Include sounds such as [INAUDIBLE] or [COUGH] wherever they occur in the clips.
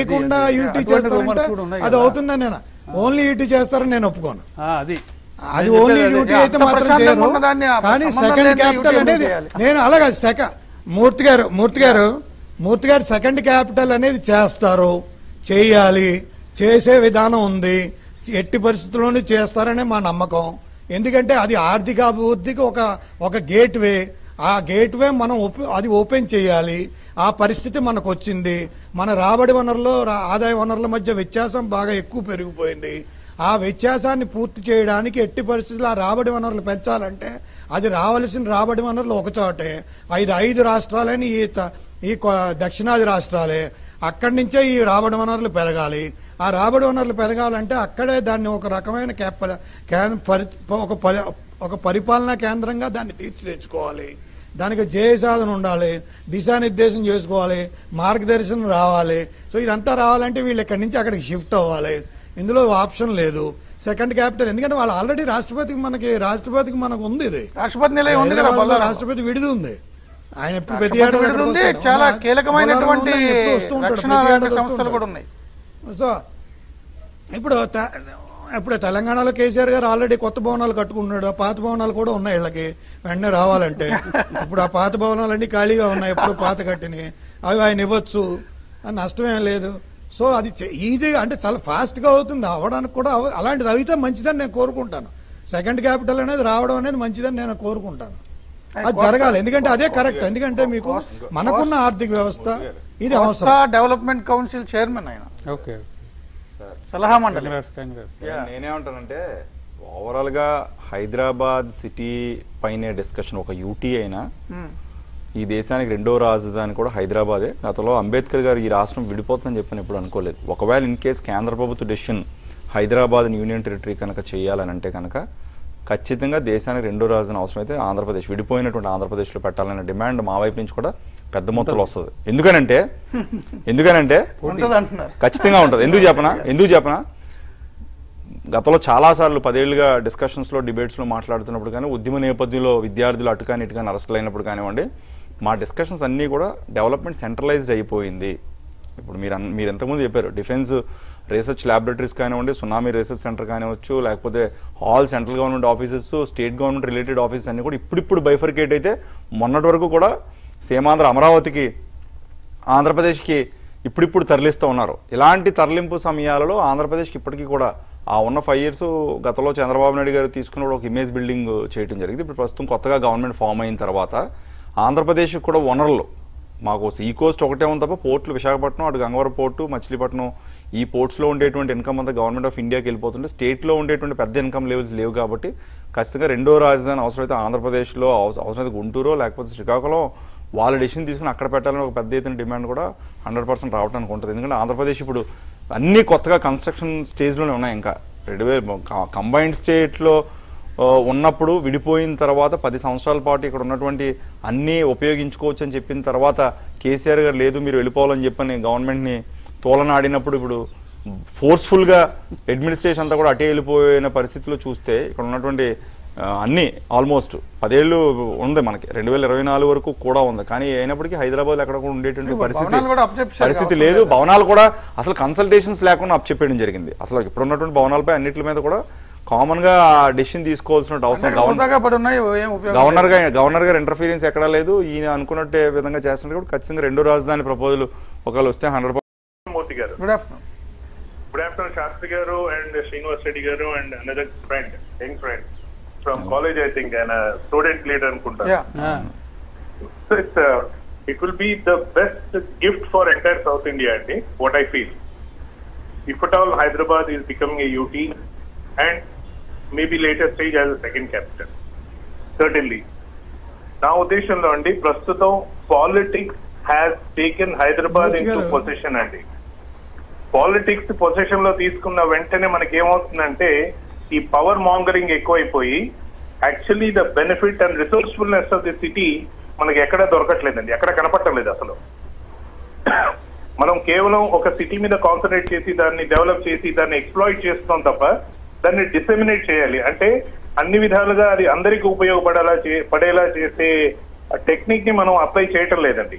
లేకుండా యూటీ చేస్తారంటే అది. అవుతుందని నేను? ఓన్లీ యూటీ చేస్తారని నేను ఒప్పుకోను. అది. అది ఓన్లీ యూటీ. అయితే మాత్రం చేయరు. కానీ సెకండ్ క్యాపిటల్ అనేది. నేను అలాగే సెకండ్ మూర్తి గారు మూర్తి గారు మూర్తి గారు సెకండ్ క్యాపిటల్ అనేది చేస్తారు. చేయాలి. చేసే విధానం ఉంది. ఎట్టి పరిస్థితుల్లోనూ చేస్తారనే మా నమ్మకం. ఎందుకంటే అది ఆర్థిక అభివృద్ధికి ఒక ఒక గేట్ వే ఆ గేట్ వే మనం అది ఓపెన్ చేయాలి. ఆ పరిస్థితి మనకు వచ్చింది మన రాబడి వనరులు ఆదాయ వనరుల మధ్య వ్యత్యాసం బాగా ఎక్కువ పెరిగిపోయింది. ఆ వ్యత్యాసాన్ని పూర్తి చేయడానికి ఎట్టి పరిస్థితుల్లో ఆ రాబడి వనరులు పెంచాలంటే అది రావలసిన రాబడి వనరులు ఒకచోటే ఐదు ఐదు రాష్ట్రాలని ఈ త- ఈ దక్షిణాది రాష్ట్రాలే. అక్కడి నుంచే ఈ రాబడి వనరులు పెరగాలి. ఆ రాబడి వనరులు పెరగాలంటే అక్కడే దాన్ని ఒక రకమైన కేప- పరి- ఒక పరి- ఒక పరిపాలనా కేంద్రంగా దాన్ని తీర్చిదిద్దుకోవాలి. దానికి జయ సాధన ఉండాలి దిశానిర్దేశం చేసుకోవాలి మార్గదర్శనం రావాలి సో ఇదంతా రావాలంటే వీళ్ళు ఇక్కడి నుంచి అక్కడికి షిఫ్ట్ అవ్వాలి ఇందులో ఆప్షన్ లేదు సెకండ్ క్యాపిటల్ ఎందుకంటే వాళ్ళు ఆల్రెడీ రాష్ట్రపతికి మనకి రాష్ట్రపతికి మనకు ఉంది ఇది రాష్ట్రపతి నిలయం ఉంది కదా. రాష్ట్రపతి విడిది ఉంది ఆయన ఎప్పుడు ప్రతి ఏడాది. చాలా కీలకమైనటువంటి వస్తూ ఉంటాడు. సంస్థలు కూడా. ఉన్నాయి సో ఇప్పుడు ఇప్పుడు తెలంగాణలో కేసీఆర్ గారు ఆల్రెడీ కొత్త భవనాలు కట్టుకుంటున్నాడు. ఆ పాత భవనాలు కూడా ఉన్నాయి వీళ్ళకి. వెంటనే రావాలంటే. ఇప్పుడు ఆ పాత భవనాలన్నీ ఖాళీగా ఉన్నాయి. ఎప్పుడు పాత కట్టినవి. అవి ఆయన ఇవ్వచ్చు. అని నష్టమేం లేదు. సో అది ఈజీగా అంటే చాలా ఫాస్ట్గా అవుతుంది. అవ్వడానికి కూడా అలాంటిది అయితే మంచిదని నేను కోరుకుంటాను. సెకండ్ క్యాపిటల్ అనేది రావడం అనేది మంచిదని నేను కోరుకుంటాను. అది జరగాలి. ఎందుకంటే అదే కరెక్ట్. ఎందుకంటే మీకు మనకున్న ఆర్థిక వ్యవస్థ ఇది అవసరం. డెవలప్మెంట్ కౌన్సిల్ చైర్మన్ ఆయన. ఓకే. సలహా మండలి. నేనేమంటానంటే ఓవరాల్గా హైదరాబాద్ సిటీ పైనే డిస్కషన్ ఒక యూటీ అయినా మ్మ్. ఈ దేశానికి రెండో రాజధాని కూడా హైదరాబాదే. గతంలో అంబేద్కర్ గారు ఈ రాష్ట్రం విడిపోతుందని చెప్పని ఎప్పుడు అనుకోలేదు. ఒకవేళ ఇన్ కేస్ కేంద్ర ప్రభుత్వ డెసిషన్ హైదరాబాద్ యూనియన్ టెరిటరీ కనుక చేయాలని అంటే కనుక ఖచ్చితంగా దేశానికి రెండో రాజధాని అవసరమైతే ఆంధ్రప్రదేశ్ విడిపోయినటువంటి ఆంధ్రప్రదేశ్లో పెట్టాలనే డిమాండ్ మా వైపు నుంచి కూడా పెద్ద మొత్తంలో వస్తుంది. ఎందుకనంటే [LAUGHS] ఎందుకనంటే ఖచ్చితంగా ఉంటుంది. ఎందుకు చెప్పనా? [LAUGHS] ఎందుకు చెప్పనా? గతంలో చాలాసార్లు పదేళ్ళుగా డిస్కషన్స్లో డిబేట్స్లో మాట్లాడుతున్నప్పుడు కానీ ఉద్యమ నేపథ్యంలో విద్యార్థులు అటు కానీ ఇటు కానీ అరెస్టులు అయినప్పుడు కానివ్వండి మా డిస్కషన్స్ అన్నీ కూడా డెవలప్మెంట్ సెంట్రలైజ్డ్ అయిపోయింది. ఇప్పుడు మీరు మీరు ఎంతకుముందు చెప్పారు డిఫెన్స్ రీసెర్చ్ ల్యాబొరేటరీస్ కానివ్వండి సునామీ రీసెర్చ్ సెంటర్ కానివచ్చు లేకపోతే all central government offices state government related offices అన్ని కూడా ఇప్పుడిప్పుడు బైఫర్కేట్ అయితే మొన్నటి వరకు కూడా సీమాంధ్ర అమరావతికి ఆంధ్రప్రదేశ్కి ఇప్పుడిప్పుడు తరలిస్తూ ఉన్నారు. ఇలాంటి తరలింపు సమయాలలో ఆంధ్రప్రదేశ్కి ఇప్పటికీ కూడా ఆ ఉన్న ఫైవ్ ఇయర్స్ గతంలో చంద్రబాబు నాయుడు గారు తీసుకున్న ఒక ఇమేజ్ బిల్డింగ్ చేయడం జరిగింది. ఇప్పుడు ప్రస్తుతం కొత్తగా గవర్నమెంట్ ఫామ్ అయిన తర్వాత ఆంధ్రప్రదేశ్కి కూడా వనరులు మాకు సీ కోస్ట్ ఒకటే ఉంది తప్ప పోర్టులు విశాఖపట్నం అటు గంగవరం పోర్టు మచిలీపట్నం ఈ పోర్ట్స్లో ఉండేటువంటి ఇన్కమ్ అంతా గవర్నమెంట్ ఆఫ్ ఇండియాకి వెళ్ళిపోతుంటే స్టేట్లో ఉండేటువంటి పెద్ద ఇన్కమ్ లెవెల్స్ లేవు కాబట్టి ఖచ్చితంగా రెండో రాజధాని అవసరమైతే ఆంధ్రప్రదేశ్లో అవస- అవసరమైతే గుంటూరు లేకపోతే శ్రీకాకుళం వాళ్ళ డెసిషన్ తీసుకుని అక్కడ పెట్టాలని ఒక పెద్ద ఎత్తున డిమాండ్ కూడా హండ్రెడ్ పర్సెంట్ రావడానికి ఉంటుంది. ఎందుకంటే ఆంధ్రప్రదేశ్ ఇప్పుడు అన్ని కొత్తగా కన్స్ట్రక్షన్ స్టేజ్లోనే ఉన్నాయి ఇంకా. రెండు వేలు కంబైన్డ్ స్టేట్లో ఉన్నప్పుడు విడిపోయిన తర్వాత పది సంవత్సరాల పాటు ఇక్కడ ఉన్నటువంటి అన్నీ ఉపయోగించుకోవచ్చు అని చెప్పిన తర్వాత కేసీఆర్ గారు లేదు మీరు వెళ్ళిపోవాలని చెప్పని గవర్నమెంట్ని తోలనాడినప్పుడు ఇప్పుడు ఫోర్స్ఫుల్గా అడ్మినిస్ట్రేషన్ అంతా కూడా అటే వెళ్ళిపోయిన పరిస్థితిలో చూస్తే ఇక్కడ ఉన్నటువంటి అన్ని ఆల్మోస్ట్ పదేళ్ళు ఉంది మనకి. రెండు వేల ఇరవై నాలుగు వరకు కూడా ఉంది. కానీ అయినప్పటికీ హైదరాబాద్ ఎక్కడ కూడా ఉండేటువంటి భవనాలు పరిస్థితి పరిస్థితి లేదు. భవనాలు కూడా అసలు కన్సల్టేషన్స్ లేకుండా అప్పచెప్పేయడం జరిగింది. అసలు ఇప్పుడు ఉన్నటువంటి భవనాలపై అన్నిటి మీద కూడా కామన్గా డెసిషన్ తీసుకోవాల్సిన అవసరం గవర్నర్ వృధాగా పడి ఉన్నాయి ఏం ఉపయోగం గవర్నర్గా గవర్నర్ గారు ఇంటర్ఫీరెన్స్ ఎక్కడా లేదు. ఈయన అనుకున్నట్టే విధంగా చేస్తున్నారు కూడా ఖచ్చితంగా రెండో రాజధాని ప్రపోజల్ ఒకవేళ వస్తే hundred Murthy garu. Good afternoon good afternoon Shastri garu and Srinivas Reddy garu and another friend young friend from college I think ఆయన స్టూడెంట్ లీడర్ అనుకుంటా yeah so it's it will be the best gift for entire South India అండి what I feel if at all Hyderabad is becoming a UT and maybe latest stage as a second capital certainly నా ఉద్దేశంలో అండి ప్రస్తుతం politics has taken Hyderabad in. Position అండి. Politics పొజిషన్లో తీసుకున్న వెంటనే మనకి ఏమవుతుందంటే ఈ పవర్ మాంగరింగ్ ఎక్కువైపోయి actually the benefit and resourcefulness of the city మనకి ఎక్కడ దొరకట్లేదండి. ఎక్కడ కనపట్టలేదు అసలు. మనం కేవలం ఒక సిటీ మీద కాన్సన్ట్రేట్ చేసి దాన్ని డెవలప్ చేసి దాన్ని ఎక్స్ప్లాయిట్ చేస్తున్నాం తప్ప దాన్ని డిసెమినేట్ చేయాలి. అంటే అన్ని విధాలుగా అది అందరికీ ఉపయోగపడేలా చే- పడేలా చేసే టెక్నిక్ని మనం అప్లై చేయటం లేదండి.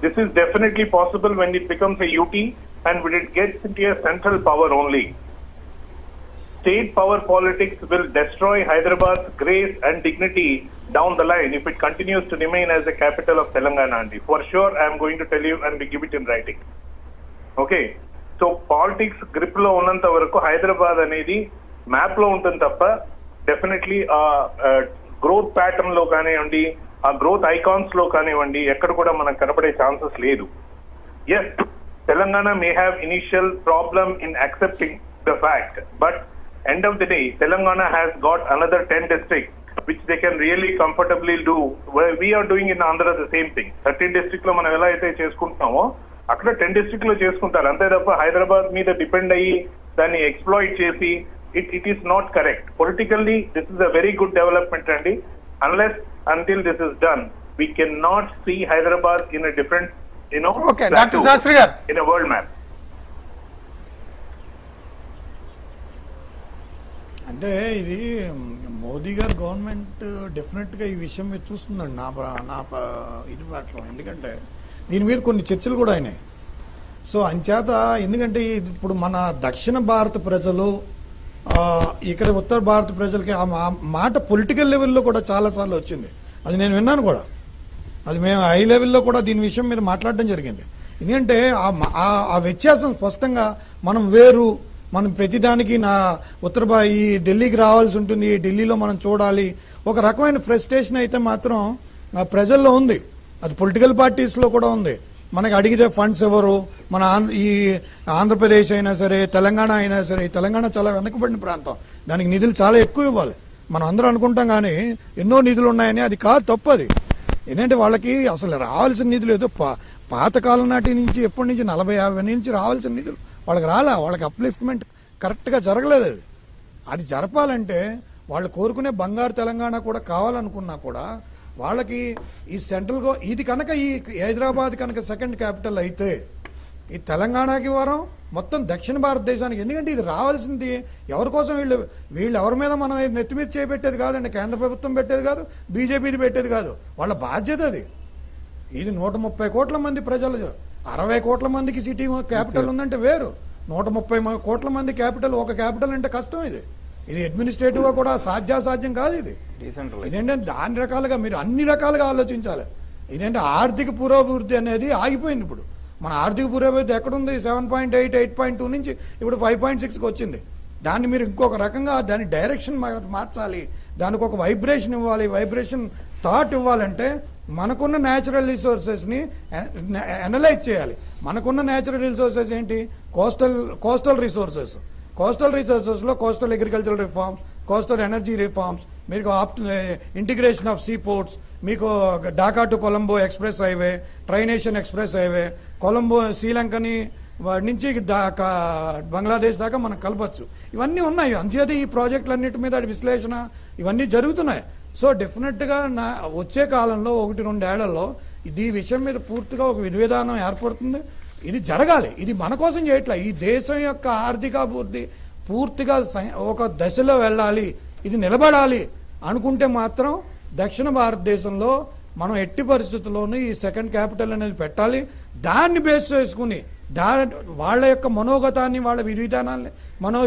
This is definitely possible when it becomes a UT and when it gets into a central power state power politics will destroy Hyderabad's grace and dignity down the line if it continues to remain as the capital of Telangana. Andy. For sure, I am going to tell you and we give it in writing. Okay so politics గ్రిప్లో ఉన్నంత వరకు హైదరాబాద్ అనేది మ్యాప్లో ఉంటుంది తప్ప definitely ఆ growth ప్యాటర్న్లో కానివ్వండి ఆ గ్రోత్ ఐకాన్స్లో కానివ్వండి ఎక్కడ కూడా మనకు కనపడే ఛాన్సెస్ లేదు yes Telangana may have initial problem in accepting the fact but end of the day Telangana has got another ten district which they can really comfortably do we are doing in Andhra the same thing thirteen డిస్ట్రిక్ట్లో మనం ఎలా అయితే చేసుకుంటున్నామో అక్కడ ten డిస్ట్రిక్ట్లో చేసుకుంటారు. అంతే తప్ప హైదరాబాద్ మీద డిపెండ్ అయ్యి దాన్ని ఎక్స్ప్లాయిట్ చేసి it it is not correct politically this is a very good development అండి unless until this is done we can not see Hyderabad in a different you know okay doctor Shastri garu in a world map అంటే ఇది మోదీ గారు government డెఫినెట్గా ఈ విషయం మీద చూస్తుందండి నా నా ఇది పట్ల ఎందుకంటే దీని మీద కొన్ని చర్చలు కూడా అయినాయి. సో అంచేత ఎందుకంటే ఇప్పుడు మన దక్షిణ భారత ప్రజలు ఇక్కడ ఉత్తర భారత ప్రజలకి ఆ మా- మాట పొలిటికల్ లెవెల్లో కూడా చాలా సార్లు వచ్చింది. అది నేను విన్నాను కూడా. అది మేము హై లెవెల్లో కూడా దీని విషయం మీద మాట్లాడడం జరిగింది. ఎందుకంటే ఆ ఆ- ఆ వ్యత్యాసం స్పష్టంగా మనం వేరు మనం ప్రతిదానికి నా ఉత్తర ఈ ఢిల్లీకి రావాల్సి ఉంటుంది ఢిల్లీలో మనం చూడాలి. ఒక రకమైన ఫ్రస్ట్రేషన్ అయితే మాత్రం ప్రజల్లో ఉంది. అది పొలిటికల్ పార్టీస్లో కూడా ఉంది. మనకి అడిగితే ఫండ్స్ ఎవరు? మన ఆంధ్ర ఈ ఆంధ్రప్రదేశ్ అయినా సరే తెలంగాణ అయినా సరే తెలంగాణ చాలా వెనకబడిన ప్రాంతం. దానికి నిధులు చాలా ఎక్కువ ఇవ్వాలి. మనం అందరూ అనుకుంటాం కానీ ఎన్నో నిధులు ఉన్నాయని అది కాదు తప్పు అది. ఏంటంటే వాళ్ళకి అసలు రావాల్సిన నిధులు ఏదో పా- పాతకాలం నాటి నుంచి ఎప్పటి నుంచి నలభై యాభై నుంచి రావాల్సిన నిధులు. వాళ్ళకి రాలా వాళ్ళకి అప్లిఫ్ట్మెంట్ కరెక్ట్గా జరగలేదు అది. అది జరపాలంటే వాళ్ళు కోరుకునే బంగారు తెలంగాణ కూడా కావాలనుకున్నా కూడా వాళ్ళకి ఈ సెంట్రల్ గో ఇది కనుక ఈ హైదరాబాద్ కనుక సెకండ్ క్యాపిటల్ అయితే ఈ తెలంగాణకి వరం మొత్తం దక్షిణ భారతదేశానికి. ఎందుకంటే ఇది రావాల్సింది ఎవరి కోసం వీళ్ళు వీళ్ళు ఎవరి మీద మనం నెత్తి మీద చేపెట్టేది కాదండి కేంద్ర ప్రభుత్వం పెట్టేది కాదు బీజేపీది పెట్టేది కాదు. వాళ్ళ బాధ్యత అది. ఇది నూట ముప్పై కోట్ల మంది ప్రజలు అరవై కోట్ల మందికి సిటీ క్యాపిటల్ ఉందంటే వేరు. నూట ముప్పై కోట్ల మంది క్యాపిటల్ ఒక క్యాపిటల్ అంటే కష్టం ఇది. ఇది అడ్మినిస్ట్రేటివ్గా కూడా సాధ్యాసాధ్యం కాదు ఇది. ఇదేంటంటే దాని రకాలుగా మీరు అన్ని రకాలుగా ఆలోచించాలి. ఇదేంటే ఆర్థిక పురోభివృద్ధి అనేది ఆగిపోయింది ఇప్పుడు. మన ఆర్థిక పురోభివృద్ధి ఎక్కడుంది? Seven point eight eight point two నుంచి ఇప్పుడు ఫైవ్ పాయింట్ సిక్స్కి వచ్చింది. దాన్ని మీరు ఇంకొక రకంగా దాని డైరెక్షన్ మార్చాలి. దానికి ఒక వైబ్రేషన్ ఇవ్వాలి. వైబ్రేషన్ థాట్ ఇవ్వాలంటే మనకున్న న్యాచురల్ రిసోర్సెస్ని అనలైజ్ చేయాలి. మనకున్న న్యాచురల్ రిసోర్సెస్ ఏంటి? Coastal coastal resources coastal రిసోర్సెస్లో coastal agricultural reforms coastal energy reforms మీకు ఇంటిగ్రేషన్ ఆఫ్ సీ పోర్ట్స్ మీకు Dhaka to Colombo express highway trination express highway Colombo శ్రీలంకని నుంచి దాకా బంగ్లాదేశ్ దాకా మనం కలపచ్చు. ఇవన్నీ ఉన్నాయి. అంచేది ఈ ప్రాజెక్టులన్నిటి మీద విశ్లేషణ ఇవన్నీ జరుగుతున్నాయి. సో డెఫినెట్గా నా వచ్చే కాలంలో ఒకటి రెండేళ్ళలో ఇది విషయం మీద పూర్తిగా ఒక విధివిధానం ఏర్పడుతుంది. ఇది జరగాలి. ఇది మన కోసం చేయట్లే. ఈ దేశం యొక్క ఆర్థికాభివృద్ధి పూర్తిగా ఒక దశలో వెళ్ళాలి. ఇది నిలబడాలి అనుకుంటే మాత్రం దక్షిణ భారతదేశంలో మనం ఎట్టి పరిస్థితుల్లోనూ ఈ సెకండ్ క్యాపిటల్ అనేది పెట్టాలి. దాన్ని బేస్ చేసుకుని దా వాళ్ళ యొక్క మనోగతాన్ని వాళ్ళ విధి విధానాన్ని మనం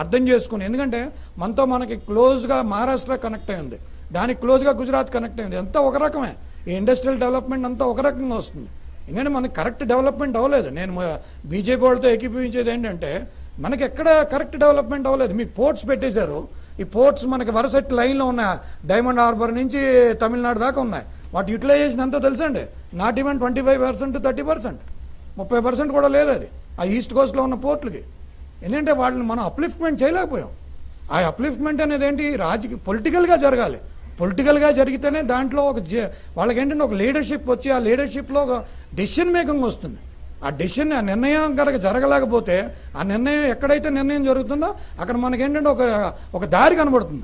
అర్థం చేసుకుని ఎందుకంటే మనతో మనకి క్లోజ్గా మహారాష్ట్ర కనెక్ట్ అయి ఉంది. దానికి క్లోజ్గా గుజరాత్ కనెక్ట్ అయింది. అంతా ఒక రకమే. ఈ ఇండస్ట్రియల్ డెవలప్మెంట్ అంతా ఒక రకంగా వస్తుంది. ఎందుకంటే మనకి కరెక్ట్ డెవలప్మెంట్ అవ్వలేదు. నేను బీజేపీ వాళ్ళతో ఏకీభవించేది ఏంటంటే మనకి ఎక్కడ కరెక్ట్ డెవలప్మెంట్ అవ్వలేదు. మీకు పోర్ట్స్ పెట్టేశారు. ఈ పోర్ట్స్ మనకి వరసెట్ లైన్లో ఉన్నాయి. డైమండ్ హార్బర్ నుంచి తమిళనాడు దాకా ఉన్నాయి. వాటి యూటిలైజేషన్ ఎంతో తెలుసండి not even twenty five percent thirty percent ముప్పై పర్సెంట్ కూడా లేదు అది. ఆ ఈస్ట్ కోస్ట్లో ఉన్న పోర్ట్లకి. ఎందుకంటే వాళ్ళని మనం అప్లిఫ్ట్మెంట్ చేయలేకపోయాం. ఆ అప్లిఫ్ట్మెంట్ అనేది ఏంటి? రాజకీయ పొలిటికల్గా జరగాలి. పొలిటికల్గా జరిగితేనే దాంట్లో ఒక జ- వాళ్ళకి ఏంటంటే ఒక లీడర్షిప్ వచ్చి ఆ లీడర్షిప్లో ఒక డెసిషన్ మేకింగ్ వస్తుంది. ఆ డెసిషన్ ఆ నిర్ణయం కనుక జరగలేకపోతే ఆ నిర్ణయం ఎక్కడైతే నిర్ణయం జరుగుతుందో అక్కడ మనకేంటంటే ఒక ఒక దారి కనబడుతుంది.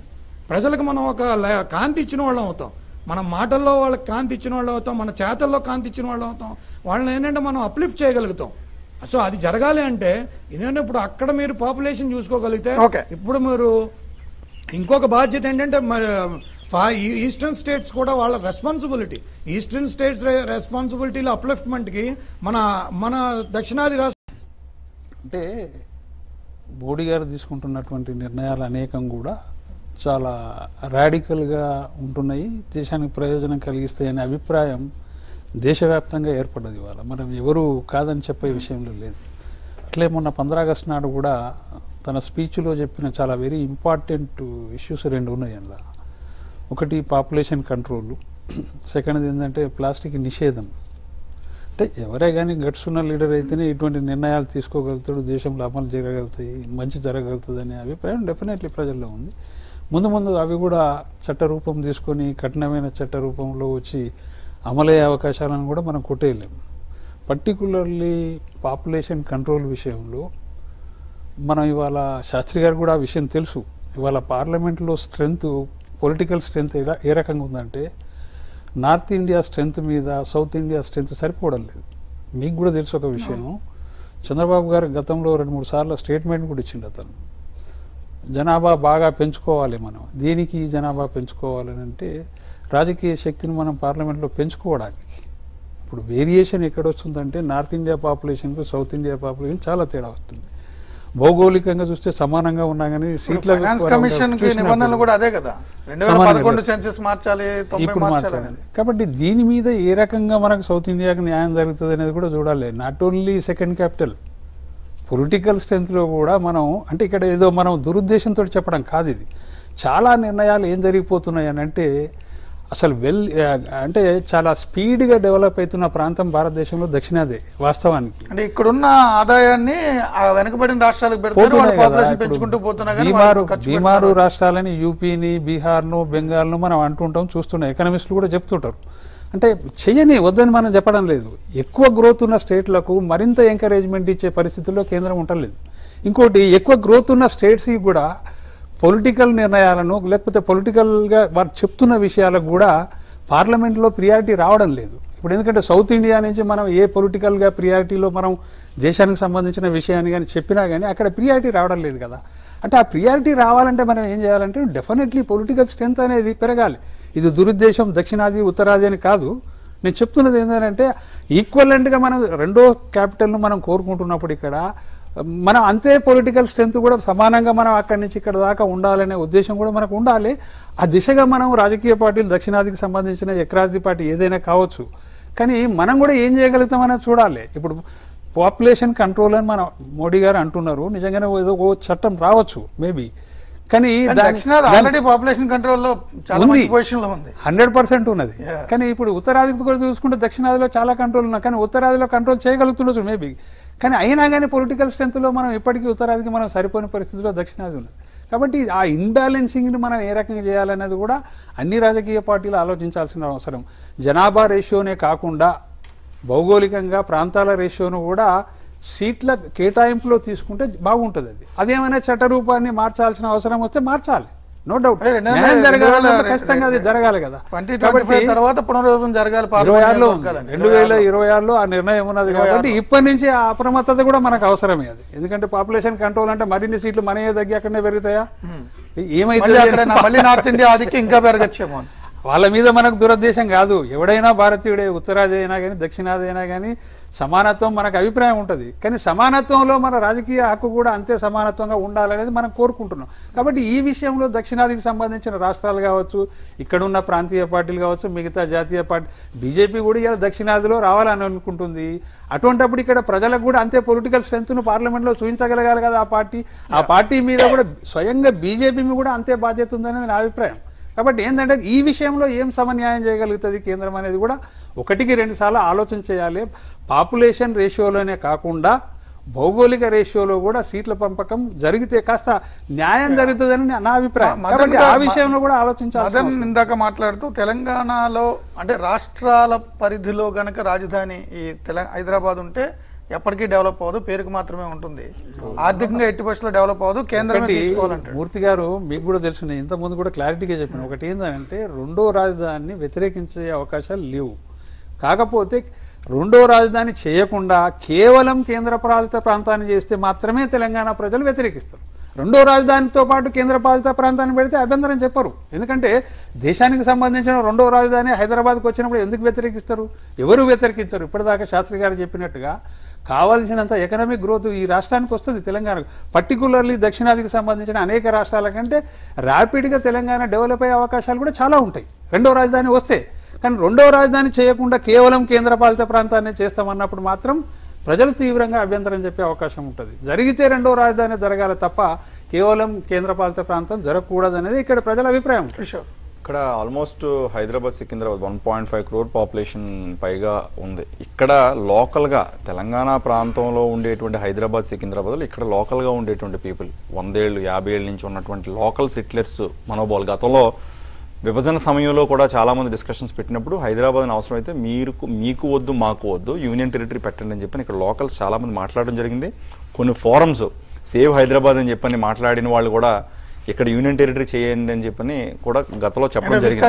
ప్రజలకు మనం ఒక ల- కాంతి ఇచ్చిన వాళ్ళం అవుతాం. మన మాటల్లో వాళ్ళకి కాంతి ఇచ్చిన వాళ్ళం అవుతాం. మన చేతల్లో కాంతి ఇచ్చిన వాళ్ళం అవుతాం. వాళ్ళని ఏంటంటే మనం అప్లిఫ్ట్ చేయగలుగుతాం. సో అది జరగాలి అంటే ఏంటంటే ఇప్పుడు అక్కడ మీరు పాపులేషన్ చూసుకోగలిగితే. ఇప్పుడు మీరు ఇంకొక బాధ్యత ఏంటంటే మరి ఈ ఈస్టర్న్ స్టేట్స్ కూడా వాళ్ళ రెస్పాన్సిబిలిటీ. ఈస్టర్న్ స్టేట్స్ రెస్పాన్సిబిలిటీలో అప్లిఫ్ట్మెంట్కి మన మన దక్షిణాది రాష్ట్ర అంటే మోడీ గారు తీసుకుంటున్నటువంటి నిర్ణయాలు అనేకం కూడా చాలా రాడికల్గా ఉంటున్నాయి. దేశానికి ప్రయోజనం కలిగిస్తాయనే అభిప్రాయం దేశవ్యాప్తంగా ఏర్పడ్డది ఇవాళ. మనం ఎవరు కాదని చెప్పే విషయంలో లేదు. అట్లే మొన్న పంద్రా ఆగస్టు నాడు కూడా తన స్పీచ్లో చెప్పిన చాలా వెరీ ఇంపార్టెంట్ ఇష్యూస్ రెండు ఉన్నాయి అందులో. ఒకటి పాపులేషన్ కంట్రోల్. సెకండ్ది ఏంటంటే ప్లాస్టిక్ నిషేధం. అంటే ఎవరే కానీ గట్స్ ఉన్న లీడర్ అయితేనే ఇటువంటి నిర్ణయాలు తీసుకోగలుగుతాడు దేశంలో అమలు జరగలుగుతాయి మంచి జరగలుగుతుంది అనే అభిప్రాయం డెఫినెట్లీ ప్రజల్లో ఉంది. ముందు ముందు అవి కూడా చట్టరూపం తీసుకొని కఠినమైన చట్ట రూపంలో వచ్చి అమలయ్యే అవకాశాలను కూడా మనం కొట్టేయలేము. పర్టికులర్లీ పాపులేషన్ కంట్రోల్ విషయంలో మనం ఇవాళ శాస్త్రి గారు కూడా ఆ విషయం తెలుసు. ఇవాళ పార్లమెంట్లో స్ట్రెంగ్త్ పొలిటికల్ స్ట్రెంగ్త్ ఏ రకంగా ఉందంటే నార్త్ ఇండియా స్ట్రెంగ్త్ మీద సౌత్ ఇండియా స్ట్రెంగ్త్ సరిపోవడం లేదు. మీకు కూడా తెలుసు ఒక విషయం. చంద్రబాబు గారు గతంలో రెండు మూడు సార్లు స్టేట్మెంట్ కూడా ఇచ్చిండు అతను. జనాభా బాగా పెంచుకోవాలి మనం. దేనికి జనాభా పెంచుకోవాలని అంటే రాజకీయ శక్తిని మనం పార్లమెంట్లో పెంచుకోవడానికి. ఇప్పుడు వేరియేషన్ ఎక్కడ వస్తుందంటే నార్త్ ఇండియా పాపులేషన్కు సౌత్ ఇండియా పాపులేషన్ చాలా తేడా వస్తుంది. భౌగోళికంగా చూస్తే సమానంగా ఉన్నా కానీ సీట్ల కమిషన్ నిబంధనలు కూడా అదే కదా. సెన్సెస్ మార్చాలి తొంభై ఇప్పుడు మార్చాలి మార్చాలి. కాబట్టి దీని మీద ఏ రకంగా మనకు సౌత్ ఇండియాకి న్యాయం జరుగుతుంది అనేది కూడా చూడాలి. Not only second capital political స్ట్రెంత్లో కూడా మనం అంటే ఇక్కడ ఏదో మనం దురుద్దేశంతో చెప్పడం కాదు ఇది. చాలా నిర్ణయాలు ఏం జరిగిపోతున్నాయి అని అంటే అసలు వెల్ అంటే చాలా స్పీడ్గా డెవలప్ అవుతున్న ప్రాంతం భారతదేశంలో దక్షిణాదే వాస్తవానికి. అంటే ఇక్కడున్న ఆదాయాన్ని వెనకబడిన రాష్ట్రాలకు పెంచుకుంటూ బీమారు. రాష్ట్రాలని యూపీని బీహార్ను బెంగాల్ను మనం అంటుంటాం చూస్తున్నాం ఎకనమిస్టులు కూడా చెప్తుంటారు. అంటే చెయ్యని వద్దని మనం చెప్పడం లేదు. ఎక్కువ గ్రోత్ ఉన్న స్టేట్లకు మరింత ఎంకరేజ్మెంట్ ఇచ్చే పరిస్థితుల్లో కేంద్రం ఉండలేదు ఇంకోటి ఎక్కువ గ్రోత్ ఉన్న స్టేట్స్కి కూడా పొలిటికల్ నిర్ణయాలను లేకపోతే పొలిటికల్గా వారు చెప్తున్న విషయాలకు కూడా పార్లమెంట్లో ప్రియారిటీ రావడం లేదు. ఇప్పుడు ఎందుకంటే సౌత్ ఇండియా నుంచి మనం ఏ పొలిటికల్గా ప్రియారిటీలో మనం దేశానికి సంబంధించిన విషయాన్ని కానీ చెప్పినా కానీ అక్కడ ప్రియారిటీ రావడం లేదు కదా. అంటే ఆ ప్రియారిటీ రావాలంటే మనం ఏం చేయాలంటే డెఫినెట్లీ పొలిటికల్ స్ట్రెంత్ అనేది పెరగాలి. ఇది దురుద్దేశం దక్షిణాది ఉత్తరాది అని కాదు. నేను చెప్తున్నది ఏంటంటే ఈక్వలెంట్గా మనం రెండో క్యాపిటల్ను మనం కోరుకుంటున్నప్పుడు ఇక్కడ మనం అంతే పొలిటికల్ స్ట్రెంత్ కూడా సమానంగా మనం అక్కడి నుంచి ఇక్కడ దాకా ఉండాలనే ఉద్దేశం కూడా మనకు ఉండాలి. ఆ దిశగా మనం రాజకీయ పార్టీలు దక్షిణాదికి సంబంధించిన ఎక్రాజ్ది పార్టీ ఏదైనా కావచ్చు. కానీ మనం కూడా ఏం చేయగలుగుతామనేది చూడాలి. ఇప్పుడు పాపులేషన్ కంట్రోల్ అని మన మోడీ గారు అంటున్నారు. నిజంగానే ఏదో ఓ చట్టం రావచ్చు మేబీ కానీ దక్షిణాది ఆల్రెడీ పాపులేషన్ కంట్రోల్లో చాలా ఉంది. మంచి హండ్రెడ్ పర్సెంట్ ఉన్నది. కానీ ఇప్పుడు ఉత్తరాదికి కూడా చూసుకుంటే దక్షిణాదిలో చాలా కంట్రోల్ ఉన్నా కానీ ఉత్తరాదిలో కంట్రోల్ చేయగలుగుతుండొచ్చు మేబీ కానీ అయినా కానీ పొలిటికల్ స్ట్రెంత్లో మనం ఇప్పటికీ ఉత్తరాదికి మనం సరిపోయిన పరిస్థితిలో దక్షిణాది ఉన్నది కాబట్టి ఆ ఇన్బ్యాలెన్సింగ్ని మనం ఏ రకంగా చేయాలనేది కూడా అన్ని రాజకీయ పార్టీలు ఆలోచించాల్సిన అవసరం. జనాభా రేషియోనే కాకుండా భౌగోళికంగా ప్రాంతాల రేషియోను కూడా సీట్ల కేటాయింపులో తీసుకుంటే బాగుంటుంది అది. అదేమైనా చట్టరూపాన్ని మార్చాల్సిన అవసరం వస్తే మార్చాలి. నో డౌట్ న్యాయం వేల- ఖచ్చితంగా అది జరగాలి కదా. తర్వాత పునరుద్ధరణ జరగాలి ఇరవై ఆరులో. రెండు వేల ఇరవై ఆరులో. ఆ నిర్ణయం ఉన్నది కాబట్టి. ఇప్పటి నుంచి ఆ అప్రమత్తత కూడా మనకు అవసరమే అది. ఎందుకంటే పాపులేషన్ కంట్రోల్ అంటే మరిన్ని సీట్లు మనయే తగ్గి అక్కడనే పెరుగుతాయా? ఏమైతే మళ్ళీ నార్త్ ఇండియా ఆధిక్యం ఇంకా పెరగచ్చేమో. వాళ్ళ మీద మనకు దురద్దేశం కాదు. ఎవడైనా భారతీయుడే ఉత్తరాది అయినా కానీ దక్షిణాది అయినా కానీ సమానత్వం మనకు అభిప్రాయం ఉంటుంది. కానీ సమానత్వంలో మన రాజకీయ హక్కు కూడా అంతే సమానత్వంగా ఉండాలనేది మనం కోరుకుంటున్నాం. కాబట్టి ఈ విషయంలో దక్షిణాదికి సంబంధించిన రాష్ట్రాలు కావచ్చు ఇక్కడున్న ప్రాంతీయ పార్టీలు కావచ్చు మిగతా జాతీయ పార్టీ బీజేపీ కూడా ఇలా దక్షిణాదిలో రావాలని అనుకుంటుంది. అటువంటప్పుడు ఇక్కడ ప్రజలకు కూడా అంతే పొలిటికల్ స్ట్రెంత్ను పార్లమెంట్లో చూపించగలగాలి కదా ఆ పార్టీ. ఆ పార్టీ మీద కూడా స్వయంగా బీజేపీ కూడా అంతే బాధ్యత ఉందనేది నా అభిప్రాయం. కాబట్టి ఏంటంటే ఈ విషయంలో ఏం సమన్యాయం చేయగలుగుతుంది కేంద్రం అనేది కూడా ఒకటికి రెండు సార్లు ఆలోచన చేయాలి. పాపులేషన్ రేషియోలోనే కాకుండా భౌగోళిక రేషియోలో కూడా సీట్ల పంపకం జరిగితే కాస్త న్యాయం జరుగుతుందని నా అభిప్రాయం. కాబట్టి ఆ విషయంలో కూడా ఆలోచించాలి ఇందాక మాట్లాడుతూ తెలంగాణలో అంటే రాష్ట్రాల పరిధిలో గనక రాజధాని ఈ తెలంగాణ హైదరాబాద్ ఉంటే ఎప్పటికీ డెవలప్ అవ్వదు పేరుకు మాత్రమే ఉంటుంది. ఆర్థికంగా ఎట్టి పరిస్థితుల్లో డెవలప్ అవ్వదు కేంద్రమే ఒకటి తీసుకోవాలంటాడు మూర్తి గారు మీకు కూడా తెలుసు నేను ఇంతకుముందు కూడా క్లారిటీగా చెప్పాను. ఒకటి ఏంటంటే రెండో రాజధానిని వ్యతిరేకించే అవకాశాలు లేవు. కాకపోతే రెండో రాజధాని చేయకుండా కేవలం కేంద్ర పాలిత ప్రాంతాన్ని చేస్తే మాత్రమే తెలంగాణ ప్రజలు వ్యతిరేకిస్తారు. రెండో రాజధానితో పాటు కేంద్ర పాలిత ప్రాంతాన్ని పెడితే అభ్యంతరం చెప్పరు. ఎందుకంటే దేశానికి సంబంధించిన రెండో రాజధాని హైదరాబాద్కి వచ్చినప్పుడు ఎందుకు వ్యతిరేకిస్తారు? ఎవరు వ్యతిరేకించరు ఇప్పటిదాకా శాస్త్రి గారు చెప్పినట్టుగా కావాల్సినంత ఎకనామిక్ గ్రోత్ ఈ రాష్ట్రానికి వస్తుంది తెలంగాణకు. పర్టికులర్లీ దక్షిణాదికి సంబంధించిన అనేక రాష్ట్రాల కంటే ర్యాపిడ్గా తెలంగాణ డెవలప్ అయ్యే అవకాశాలు కూడా చాలా ఉంటాయి. రెండో రాజధాని వస్తే కానీ రెండో రాజధాని చేయకుండా కేవలం కేంద్ర పాలిత ప్రాంతాన్ని చేస్తామన్నప్పుడు మాత్రం ప్రజలు తీవ్రంగా అభ్యంతరం చెప్పే అవకాశం ఉంటుంది. జరిగితే రెండో రాజధాని జరగాలి తప్ప కేవలం కేంద్ర పాలిత ప్రాంతం జరగకూడదు అనేది ఇక్కడ ప్రజల అభిప్రాయం. ఇక్కడ almost Hyderabad Secunderabad one point five crore population పైగా ఉంది. ఇక్కడ లోకల్గా తెలంగాణ ప్రాంతంలో ఉండేటువంటి హైదరాబాద్ సికింద్రాబాద్లో ఇక్కడ లోకల్గా ఉండేటువంటి పీపుల్ వందేళ్ళు యాభై ఏళ్ళ నుంచి ఉన్నటువంటి లోకల్ సెటిలర్స్ మనోబోల్ గతంలో విభజన సమయంలో కూడా చాలా మంది డిస్కషన్స్ పెట్టినప్పుడు హైదరాబాద్ అని అవసరం అయితే మీరు మీకు వద్దు మాకు వద్దు యూనియన్ టెరిటరీ పెట్టండి అని చెప్పని ఇక్కడ లోకల్స్ చాలా మంది మాట్లాడడం జరిగింది. కొన్ని ఫోరమ్స్ సేవ్ హైదరాబాద్ అని చెప్పని మాట్లాడిన వాళ్ళు కూడా ఇక్కడ యూనియన్ టెరిటరీ చేయండి అని చెప్పని కూడా గతంలో చెప్పడం జరిగింది.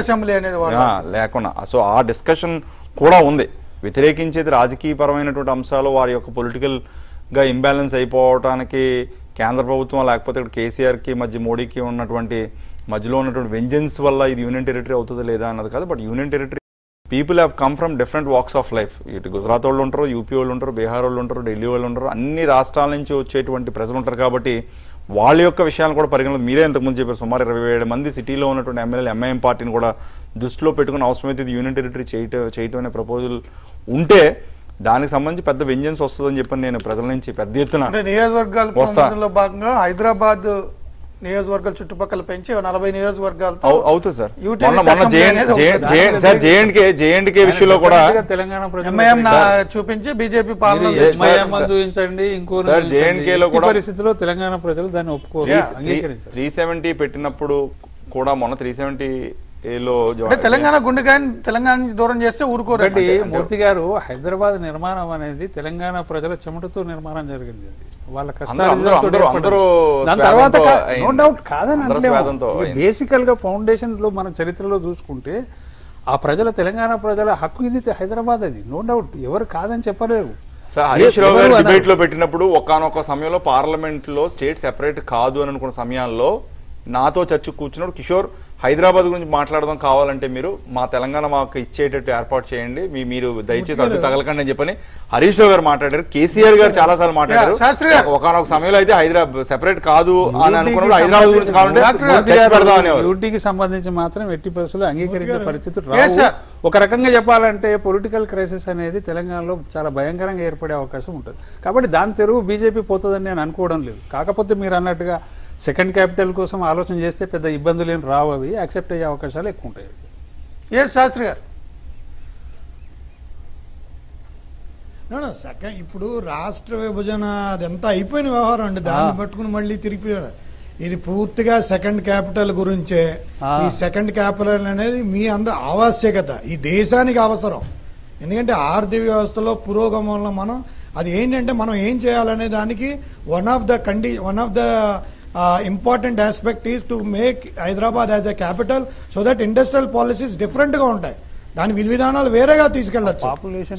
లేకుండా. సో ఆ డిస్కషన్ కూడా ఉంది. వ్యతిరేకించేది రాజకీయపరమైనటువంటి అంశాలు వారి యొక్క పొలిటికల్గా ఇంబ్యాలెన్స్ అయిపోవటానికి కేంద్ర ప్రభుత్వం లేకపోతే ఇక్కడ కేసీఆర్కి మధ్య మోడీకి ఉన్నటువంటి మధ్యలో ఉన్నటువంటి వెంజెన్స్ వల్ల ఇది యూనియన్ టెరిటరీ అవుతుందా లేదా అన్నది కాదు but union territory people have come from different walks of life ఇటు గుజరాత్ వాళ్ళు ఉంటారు యూపీ వాళ్ళు ఉంటారు బీహార్ వాళ్ళు ఉంటారు ఢిల్లీ వాళ్ళు ఉంటారు అన్ని రాష్ట్రాల నుంచి వచ్చేటువంటి ప్రజలు ఉంటారు కాబట్టి వాళ్ళ యొక్క విషయాలను కూడా పరిగణలో మీరే ఇంతకుముందు చెప్పారు. సుమారు ఇరవై ఏడు మంది సిటీలో ఉన్నటువంటి ఎమ్మెల్యేలు ఎంఐఎం పార్టీని కూడా దృష్టిలో పెట్టుకుని అవసరమైతే ఇది యూనియన్ టెరిటరీ చేయటం చేయటం అనే ప్రపోజల్ ఉంటే దానికి సంబంధించి పెద్ద వెంజెన్స్ వస్తుందని చెప్పి నేను ప్రజల నుంచి పెద్ద ఎత్తున నియోజకవర్గాల భాగంగా హైదరాబాద్ నియోజకవర్గాల చుట్టుపక్కల పెంచి నలభై నియోజకవర్గాలతో అవు- అవుతుంది సార్ జేఎండ్కే జేఎండ్కే విషయంలో కూడా Definitely గా తెలంగాణ ప్రజలు ఎంఐఎం నా చూపించి బీజేపీ పాలన చూపించండి ఇంకో సార్, JNK లో కూడా- పరిస్థితిలో తెలంగాణ ప్రజలు దాన్ని ఒప్పుకోరు త్రీ సెవెంటీ పెట్టినప్పుడు కూడా మొన్న త్రీ సెవెంటీ తెలంగాణ గుండెకాయని తెలంగాణ నుంచి దూరం చేస్తే ఊరుకోరండి మూర్తి గారు హైదరాబాద్ నిర్మాణం అనేది తెలంగాణ ప్రజల చెమటతో నిర్మాణం జరిగింది వాళ్ళ కష్టాలు. డౌట్ కాదని. బేసికల్గా ఫౌండేషన్లో మన చరిత్రలో చూసుకుంటే ఆ ప్రజల తెలంగాణ ప్రజల హక్కు ఇది హైదరాబాద్ అది. నో డౌట్ ఎవరు కాదని చెప్పలేరు సార్ హరీష్ రావు గారు? డిబేట్లో పెట్టినప్పుడు ఒకానొక సమయంలో పార్లమెంట్లో స్టేట్ సెపరేట్ కాదు అని అనుకున్న సమయాల్లో నాతో చర్చ కూర్చున్నప్పుడు కిషోర్ హైదరాబాద్ గురించి మాట్లాడదాం కావాలంటే మీరు మా తెలంగాణ మాకు ఇచ్చేటట్టు ఏర్పాటు చేయండి. మీ- మీరు దయచేసి అడ్డు తగలకండి అని చెప్పని హరీష్ రావు గారు మాట్లాడారు. కేసీఆర్ గారు చాలా సార్లు మాట్లాడారు. ఒకనొక సమయంలో అయితే హైదరాబాద్ సెపరేట్ కాదు అని అనుకున్నప్పుడు హైదరాబాద్ గురించి కావాలంటే సంబంధించి- మాత్రం ఎట్టి పరిస్థితుల్లో అంగీకరించే పరిస్థితులు రావు. ఒక రకంగా చెప్పాలంటే పొలిటికల్ క్రైసిస్ అనేది తెలంగాణలో చాలా భయంకరంగా ఏర్పడే అవకాశం ఉంటుంది. కాబట్టి దాని తెరువు బీజేపీ పోతుందని నేను అనుకోవడం లేదు. కాకపోతే మీరు అన్నట్టుగా సెకండ్ క్యాపిటల్ కోసం ఆలోచన చేస్తే పెద్ద ఇబ్బందులు ఏం రావు అవి. యాక్సెప్ట్ అయ్యే అవకాశాలు ఎక్కువ ఉంటాయి ఏ శాస్త్రి గారు. Second- ఇప్పుడు రాష్ట్ర విభజన అదంతా అయిపోయిన వ్యవహారం అండి. దాన్ని పట్టుకుని మళ్ళీ తిరిగి ఇది పూర్తిగా సెకండ్ క్యాపిటల్ గురించే. ఈ సెకండ్ క్యాపిటల్ అనేది మీ అంద ఆవశ్యకత. ఈ దేశానికి అవసరం. ఎందుకంటే ఆర్థిక వ్యవస్థలో పురోగమంలో మనం అది ఏంటంటే మనం ఏం చేయాలనే దానికి వన్ ఆఫ్ ద కండి one of the important aspect is to make Hyderabad as a capital so that industrial policies డిఫరెంట్గా ఉంటాయి. దాని విధి విధానాలు వేరేగా తీసుకెళ్ళొచ్చు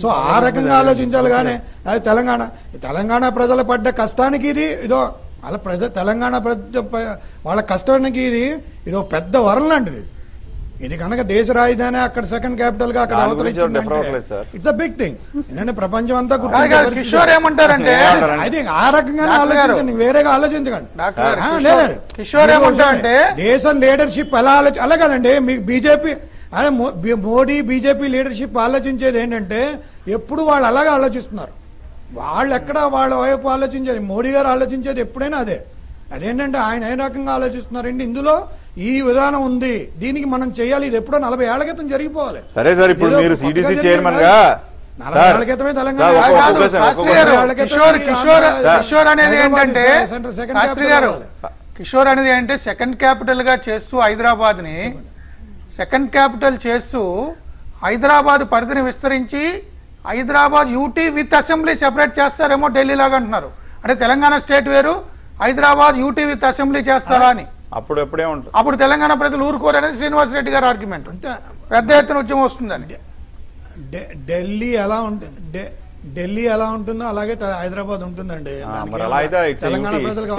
సో ఆ రకంగా ఆలోచించాలి కానీ అది తెలంగాణ. తెలంగాణ ప్రజలు పడ్డ కష్టానికి ఇది ఇదో వాళ్ళ ప్రజ తెలంగాణ వాళ్ళ కష్టానికి ఇది ఇదో పెద్ద వరం లాంటిది. ఇది కనుక దేశ రాజధాని అక్కడ సెకండ్ క్యాపిటల్గా అక్కడ sir. It's a big thing ఎందుకంటే ప్రపంచం అంతా కిషోర్ ఏమంటారంటే? అది ఆ రకంగానే. ఆలోచించండి వేరేగా ఆలోచించకండి ఆ, కిషోర్- ఏమంటారంటే దేశం లీడర్షిప్ ఎలా ఆలోచి అలా కదండి మీకు బీజేపీ అదే మోడీ బీజేపీ లీడర్షిప్ ఆలోచించేది ఏంటంటే ఎప్పుడు వాళ్ళు అలాగే ఆలోచిస్తున్నారు వాళ్ళు ఎక్కడ వాళ్ళ వైపు ఆలోచించేది మోడీ గారు ఆలోచించేది ఎప్పుడైనా అదే అదేంటంటే ఆయన ఏ రకంగా ఆలోచిస్తున్నారంటే ఇందులో ఈ విధానం ఉంది దీనికి మనం చేయాలి ఇది ఎప్పుడో నలభై ఏళ్ళ క్రితం జరిగిపోవాలి సరే సార్ ఇప్పుడు మీరు సిడిసి చైర్మన్. గా నలభై ఏళ్ళ క్రితమే తెలంగాణ. కిషోర్ కిషోర్ సార్. కిషోర్ అనేది ఏంటంటే శాస్త్రి క్యాపిటల్ గారు. కిషోర్ అనేది ఏంటంటే సెకండ్ క్యాపిటల్గా చేస్తూ హైదరాబాద్ని సెకండ్ క్యాపిటల్ చేస్తూ హైదరాబాద్ పరిధిని విస్తరించి Hyderabad UT with assembly separate చేస్తారేమో ఢిల్లీ లాగా అంటున్నారు అంటే తెలంగాణ స్టేట్ వేరు హైదరాబాద్ యూటీ విత్ అసెంబ్లీ చేస్తారా అని అప్పుడు ఎప్పుడే ఉంటుంది. అప్పుడు తెలంగాణ ప్రజలు ఊరుకోరు అనేది శ్రీనివాస్ రెడ్డి గారి ఆర్గ్యుమెంట్ అంతే. పెద్ద ఎత్తున ఉద్యమం వస్తుందని ఢిల్లీ ఎలా ఉంటుంది ఢిల్లీ ఎలా ఉంటుందో అలాగే హైదరాబాద్ ఉంటుందండి. తెలంగాణ. ప్రజలకు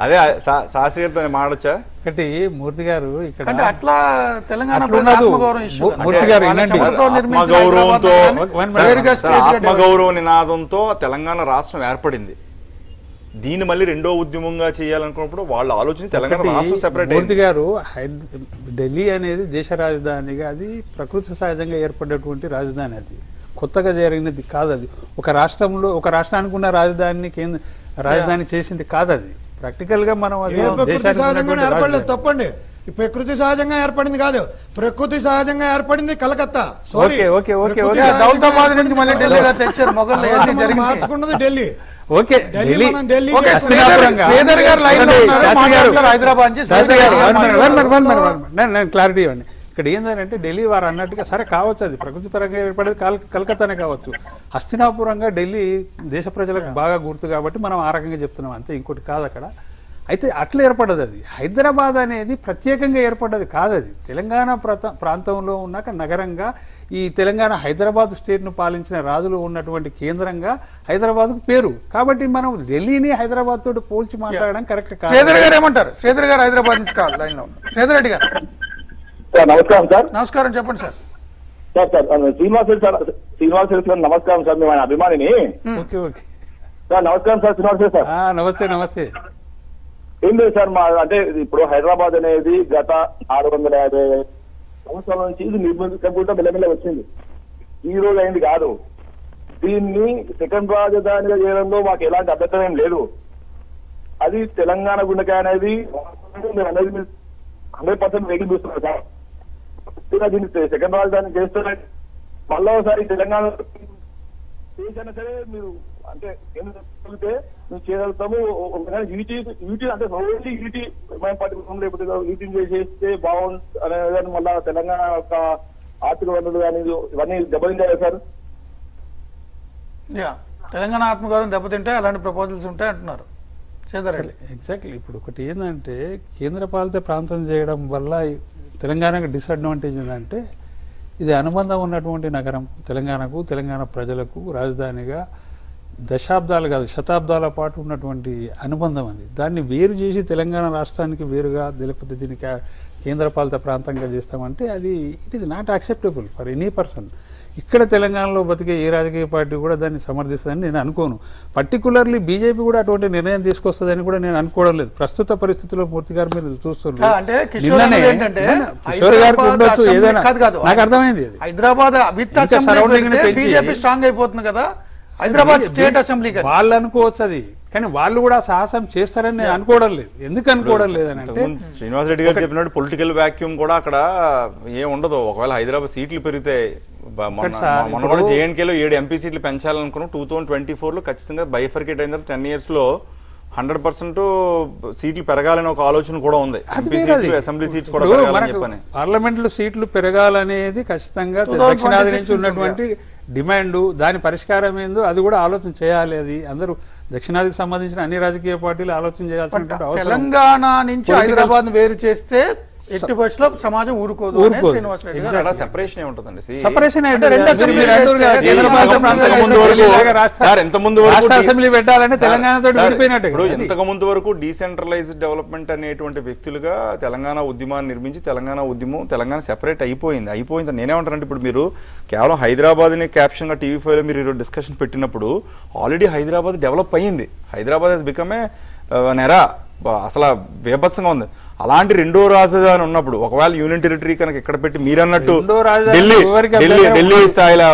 అదే శా- శాస్త్రి గారితో మాడొచ్చా? ఒకటి మూర్తి గారు ఇక్కడ అంటే అట్లా తెలంగాణ. మూర్తి గారు ఆత్మగౌరవంతో ఆత్మగౌరవ నినాదంతో తెలంగాణ రాష్ట్రం ఏర్పడింది. దీన్ని మళ్ళీ రెండో ఉద్యమంగా చేయాలనుకున్నప్పుడు వాళ్ళ ఆలోచన తెలంగాణ రాష్ట్రం సెపరేట్ మూర్తి గారు ఢిల్లీ అనేది దేశ రాజధానిగా అది ప్రకృతి సహజంగా ఏర్పడినటువంటి రాజధాని అది. కొత్తగా జరిగినది కాదు అది. ఒక రాష్ట్రంలో ఒక రాష్ట్రానికి ఉన్న రాజధానిని కేంద్ర రాజధాని చేసింది కాదు అది. ప్రాక్టికల్గా మనం అది. తప్పండి. ప్రకృతి సహజంగా ఏర్పడింది కాదు. ప్రకృతి సహజంగా ఏర్పడింది Calcutta. Sorry okay, okay, okay, Daulatabad నుంచి మళ్ళీ ఢిల్లీగా తెచ్చారు జరిగింది మార్చుకున్నది ఢిల్లీ. ఓకే. నేను- క్లారిటీ ఇవ్వండి. ఇక్కడ ఏంటంటే ఢిల్లీ వారు అన్నట్టుగా సరే కావచ్చు అది. ప్రకృతి పరంగా ఏర్పడేది కల్ కలకత్తానే కావచ్చు. హస్తినాపురంగా ఢిల్లీ దేశ ప్రజలకు బాగా గుర్తు కాబట్టి మనం ఆ రకంగా చెప్తున్నాం. అంతే ఇంకోటి కాదు అక్కడ. అయితే అట్లా ఏర్పడ్డది అది. హైదరాబాద్ అనేది ప్రత్యేకంగా ఏర్పడ్డది కాదు అది. తెలంగాణ ప్రాంత ప్రాంతంలో ఉన్నాక నగరంగా ఈ తెలంగాణ హైదరాబాద్ స్టేట్ను పాలించిన రాజులు ఉన్నటువంటి కేంద్రంగా హైదరాబాద్కు పేరు. కాబట్టి మనం ఢిల్లీని హైదరాబాద్ తోటి పోల్చి మాట్లాడడం కరెక్ట్ కాదు. శ్రీధర్ గారు ఏమంటారు? శ్రీధర్ గారు హైదరాబాద్ నుంచి కాదు లైన్లో ఉన్నారు. శ్రీధర్ రెడ్డి గారు. సార్ నమస్కారం సార్. నమస్కారం చెప్పండి sir. Sir sir Srinivas Reddy sir Srinivas Reddy sir నమస్కారం సార్ మేము ఆయన అభిమానిని. Okay okay. సార్ నమస్కారం సార్ శ్రీనివాస్ రెడ్డి సార్. ఆ, నమస్తే నమస్తే. ఏం లేదు సార్ మా అంటే ఇప్పుడు హైదరాబాద్ అనేది గత ఆరు వందల యాభై సంవత్సరాల నుంచి ఇది నిర్మించకుండా మెల్లమెల్ల వచ్చింది. ఈ రోజు అయింది కాదు. దీన్ని సెకండ్ రాజధానిగా చేయడంలో మాకు ఎలాంటి అభ్యంతరం ఏం లేదు. అది తెలంగాణ గుండెకాయ అనేది అనేది హండ్రెడ్ పర్సెంట్ వెహికల్ చూస్తున్నారు సార్. ఇలా దీన్ని సెకండ్ రాజధాని చేస్తున్నా మళ్ళీ ఒకసారి తెలంగాణ చేసినా సరే మీరు అంటే ఏం చెప్తే చేయగలుగుతాము యూటీ యూటీ అంటే ఓన్లీ యూటీ మేము పట్టుకున్నాం లేకపోతే యూటీ చేసేస్తే బాగుంది అనే కానీ మళ్ళా తెలంగాణ యొక్క ఆర్థిక వనరులు కానీ ఇవన్నీ దెబ్బతింటాయి సార్? యా తెలంగాణ ఆత్మగౌరవం దెబ్బతింటే అలాంటి ప్రపోజల్స్ ఉంటాయి అంటున్నారు. ఎగ్జాక్ట్లీ ఇప్పుడు ఒకటి ఏంటంటే కేంద్ర పాలిత ప్రాంతం చేయడం వల్ల తెలంగాణకు డిసడ్వాంటేజ్ ఏంటంటే ఇది అనుబంధం ఉన్నటువంటి నగరం తెలంగాణకు తెలంగాణ ప్రజలకు రాజధానిగా దశాబ్దాలు కాదు శతాబ్దాల పాటు ఉన్నటువంటి అనుబంధం అది. దాన్ని వేరు చేసి తెలంగాణ రాష్ట్రానికి వేరుగా లేకపోతే దీనికి కేంద్ర పాలిత ప్రాంతంగా చేస్తామంటే అది it is not acceptable for any person ఇక్కడ తెలంగాణలో బతికే ఏ రాజకీయ పార్టీ కూడా దాన్ని సమర్థిస్తుందని నేను అనుకోను. పర్టికులర్లీ బీజేపీ కూడా అటువంటి నిర్ణయం తీసుకొస్తుందని కూడా నేను అనుకోవడం లేదు. ప్రస్తుత పరిస్థితుల్లో మూర్తి గారు మీరు చూస్తున్నారు. నిన్ననే కిషోర్ గారికి ఉండొచ్చు ఏదైనా. నాకు అర్థమైంది హైదరాబాద్ స్ట్రాంగ్ అయిపోతుంది కదా. హైదరాబాద్ స్టేట్ అసెంబ్లీ వాళ్ళు అనుకోవచ్చు అది. కానీ వాళ్ళు కూడా సాహసం చేస్తారని అనుకోవడం లేదు. ఎందుకు అనుకోవడం లేదని అంటే శ్రీనివాస్ రెడ్డి గారు చెప్పినట్టు పొలిటికల్ వాక్యూమ్ కూడా అక్కడ ఏం ఉండదు. ఒకవేళ హైదరాబాద్ సీట్లు పెరిగితే మొన్న కూడా జేఎన్కేలో ఏడు ఎంపీ సీట్లు పెంచాలనుకున్నాం. టూ థౌసండ్ ట్వంటీ ఫోర్లో ఖచ్చితంగా బైఫర్కేట్ అయిన టెన్ ఇయర్స్లో హండ్రెడ్ పర్సెంట్ సీట్లు పెరగాలని ఒక ఆలోచన కూడా ఉంది. అసెంబ్లీ సీట్స్ కూడా పెరగాలని చెప్పని. పార్లమెంట్లో సీట్లు పెరగాలనేది ఖచ్చితంగా 2026 దక్షిణాది నుంచి ఉన్నటువంటి డిమాండ్ దాని పరిష్కారం ఏందో అది కూడా ఆలోచన చేయాలి అది. అందరూ దక్షిణాదికి సంబంధించిన అన్ని రాజకీయ పార్టీలు ఆలోచన అవసరం తెలంగాణ నుంచి హైదరాబాద్ వేరు చేస్తే ఎట్టి పరిస్థితిలో సమాజం ఊరుకోదు సెపరేషన్ ముందు రాష్ట్ర- అసెంబ్లీ పెట్టాలంటే తెలంగాణతో సార్, విడిపోయినట్టు ఇప్పుడు కదా. ఇంతకు ముందు వరకు డీసెంట్రలైజ్డ్ డెవలప్మెంట్ అనేటువంటి వ్యక్తులుగా తెలంగాణ ఉద్యమాన్ని నిర్మించి తెలంగాణ ఉద్యమం తెలంగాణ సెపరేట్ అయిపోయింది. అయిపోయింది నేనేమంటానంటే ఇప్పుడు మీరు కేవలం హైదరాబాద్ని క్యాప్షన్గా టీవీ ఫైవ్లో మీరు ఈరోజు డిస్కషన్ పెట్టినప్పుడు ఆల్రెడీ హైదరాబాద్ డెవలప్ అయ్యింది. Hyderabad has become an era అసలు బీభత్సంగా ఉంది. అలాంటి రెండో రాజధాని ఉన్నప్పుడు ఒకవేళ యూనియన్ టెరిటరీ కనుక ఇక్కడ పెట్టి మీరన్నట్టు ఢిల్లీ ఢిల్లీ. స్థాయిలో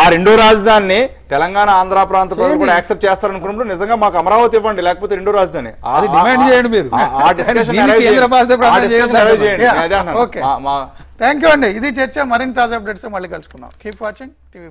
ఆ రెండో రాజధానిని తెలంగాణ ఆంధ్ర ప్రాంత ప్రజలు కూడా యాక్సెప్ట్ చేస్తారనుకున్నప్పుడు నిజంగా మాకు అమరావతి ఇవ్వండి లేకపోతే రెండో రాజధాని. డిమాండ్ చేయండి మీరు. థ్యాంక్ [LAUGHS] యూ అండి. ఇది చర్చ. మరిన్ని తాజా అప్డేట్స్ మళ్ళీ కలుసుకుందాం. Keep watching TV